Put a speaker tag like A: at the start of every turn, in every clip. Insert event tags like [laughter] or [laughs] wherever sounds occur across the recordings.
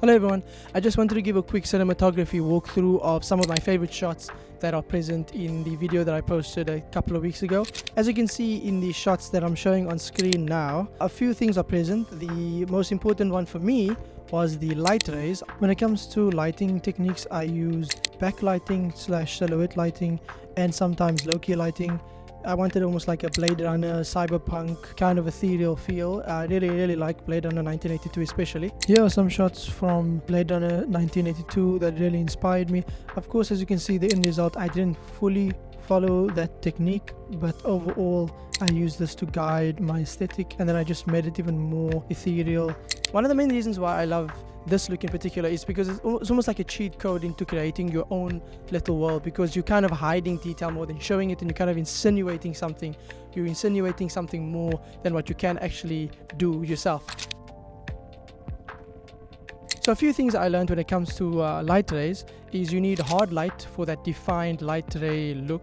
A: Hello everyone, I just wanted to give a quick cinematography walkthrough of some of my favorite shots that are present in the video that I posted a couple of weeks ago. As you can see in the shots that I'm showing on screen now, a few things are present. The most important one for me was the light rays. When it comes to lighting techniques, I use backlighting slash silhouette lighting and sometimes low-key lighting I wanted almost like a Blade Runner, cyberpunk kind of ethereal feel. I really, really like Blade Runner 1982 especially. Here are some shots from Blade Runner 1982 that really inspired me. Of course, as you can see, the end result, I didn't fully follow that technique, but overall, I used this to guide my aesthetic and then I just made it even more ethereal. One of the main reasons why I love this look in particular is because it's, almost like a cheat code into creating your own little world because you're kind of hiding detail more than showing it and you're kind of insinuating something. You're insinuating something more than what you can actually do yourself. So a few things I learned when it comes to uh, light rays is you need hard light for that defined light ray look.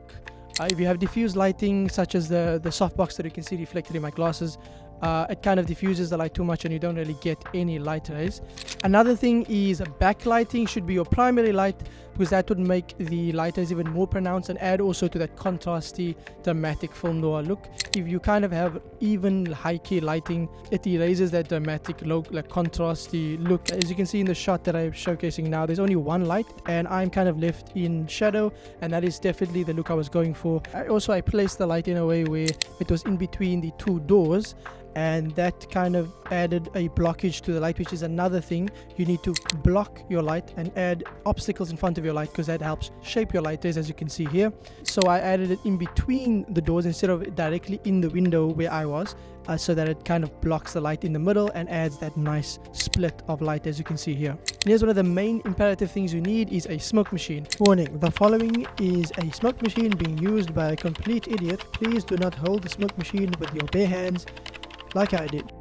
A: Uh, if you have diffuse lighting such as the the softbox that you can see reflected in my glasses uh, it kind of diffuses the light too much and you don't really get any light rays. Another thing is backlighting should be your primary light because that would make the light rays even more pronounced and add also to that contrasty dramatic film noir look. If you kind of have even high key lighting, it erases that dramatic look, like contrasty look. As you can see in the shot that I'm showcasing now, there's only one light and I'm kind of left in shadow and that is definitely the look I was going for. I also I placed the light in a way where it was in between the two doors and that kind of added a blockage to the light which is another thing you need to block your light and add obstacles in front of your light because that helps shape your light as you can see here so I added it in between the doors instead of directly in the window where I was uh, so that it kind of blocks the light in the middle and adds that nice split of light as you can see here. And here's one of the main imperative things you need is a smoke machine. Warning, the following is a smoke machine being used by a complete idiot. Please do not hold the smoke machine with your bare hands like I did.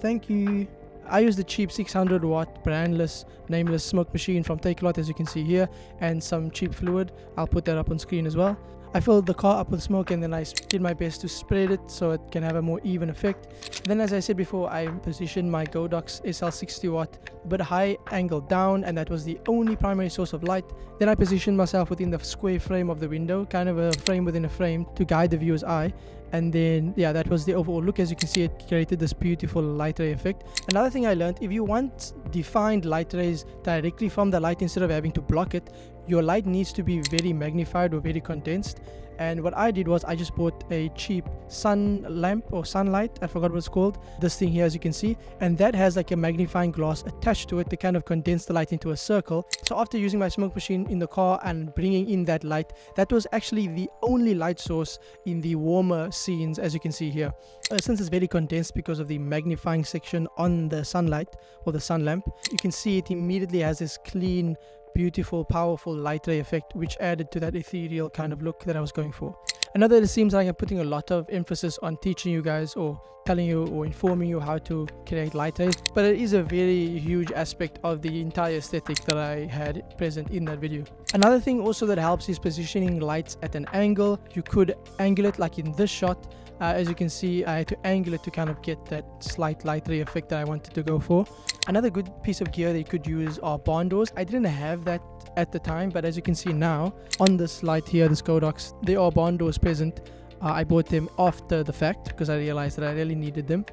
A: Thank you. I use the cheap 600 watt brandless nameless smoke machine from Takealot as you can see here and some cheap fluid. I'll put that up on screen as well. I filled the car up with smoke and then I did my best to spread it so it can have a more even effect. Then as I said before, I positioned my Godox SL60 watt a bit high angle down and that was the only primary source of light. Then I positioned myself within the square frame of the window, kind of a frame within a frame to guide the viewer's eye. And then, yeah, that was the overall look. As you can see, it created this beautiful light ray effect. Another thing I learned, if you want defined light rays directly from the light instead of having to block it, your light needs to be very magnified or very condensed. And what I did was I just bought a cheap sun lamp or sunlight I forgot what it's called this thing here as you can see and that has like a magnifying glass attached to it to kind of condense the light into a circle. So after using my smoke machine in the car and bringing in that light that was actually the only light source in the warmer scenes as you can see here. Uh, since it's very condensed because of the magnifying section on the sunlight or the sun lamp you can see it immediately has this clean beautiful, powerful light ray effect, which added to that ethereal kind of look that I was going for. Another it seems like I'm putting a lot of emphasis on teaching you guys or telling you or informing you how to create light rays, but it is a very huge aspect of the entire aesthetic that I had present in that video. Another thing also that helps is positioning lights at an angle. You could angle it like in this shot. Uh, as you can see, I had to angle it to kind of get that slight light ray effect that I wanted to go for. Another good piece of gear that you could use are barn doors. I didn't have that at the time, but as you can see now, on this light here, this Godox, there are barn doors present. Uh, I bought them after the fact because I realized that I really needed them.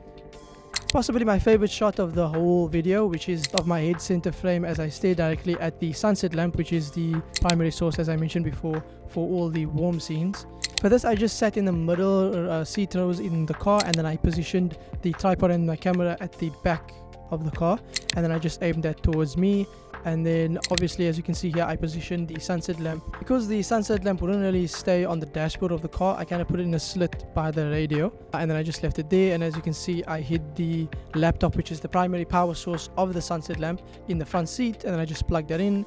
A: Possibly my favorite shot of the whole video, which is of my head center frame as I stare directly at the sunset lamp, which is the primary source, as I mentioned before, for all the warm scenes. For this, I just sat in the middle uh, seat rows in the car and then I positioned the tripod and my camera at the back of the car and then I just aimed that towards me and then obviously as you can see here I positioned the sunset lamp. Because the sunset lamp wouldn't really stay on the dashboard of the car I kind of put it in a slit by the radio. And then I just left it there. And as you can see I hid the laptop which is the primary power source of the sunset lamp in the front seat. And then I just plugged that in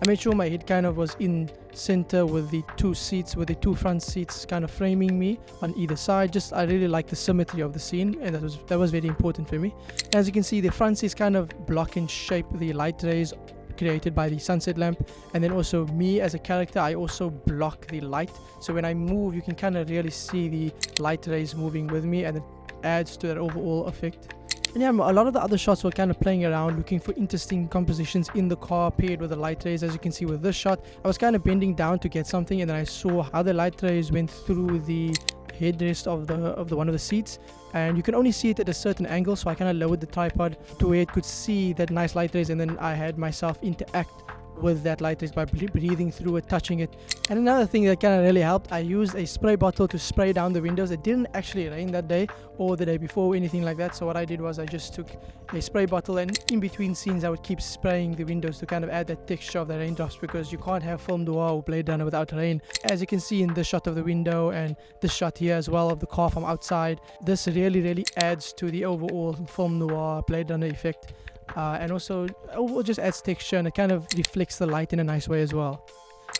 A: I made sure my head kind of was in center with the two seats with the two front seats kind of framing me on either side. Just I really like the symmetry of the scene and that was that was very important for me. As you can see the front seats kind of block and shape the light rays created by the sunset lamp and then also me as a character I also block the light. So when I move you can kind of really see the light rays moving with me and it adds to that overall effect And yeah, a lot of the other shots were kind of playing around, looking for interesting compositions in the car paired with the light rays. As you can see with this shot, I was kind of bending down to get something, and then I saw how the light rays went through the headrest of the of the one of the seats and you can only see it at a certain angle so I kind of lowered the tripod to where it could see that nice light rays and then I had myself interact with that light is by breathing through it, touching it. And another thing that kind of really helped, I used a spray bottle to spray down the windows. It didn't actually rain that day or the day before or anything like that. So what I did was I just took a spray bottle and in between scenes I would keep spraying the windows to kind of add that texture of the raindrops because you can't have film noir or Blade Runner without rain. As you can see in this shot of the window and this shot here as well of the car from outside, this really, really adds to the overall film noir Blade Runner effect uh, and also it just adds texture and it kind of reflects the light in a nice way as well.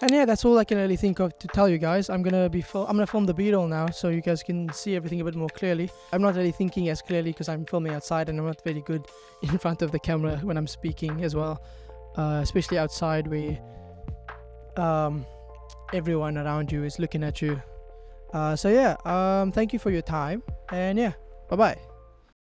A: And yeah that's all i can really think of to tell you guys. I'm gonna be i'm gonna film the b-roll now so you guys can see everything a bit more clearly. I'm not really thinking as clearly because i'm filming outside and i'm not very good [laughs] in front of the camera when i'm speaking as well. Uh, especially outside where um, everyone around you is looking at you. Uh, so yeah um, thank you for your time and yeah bye bye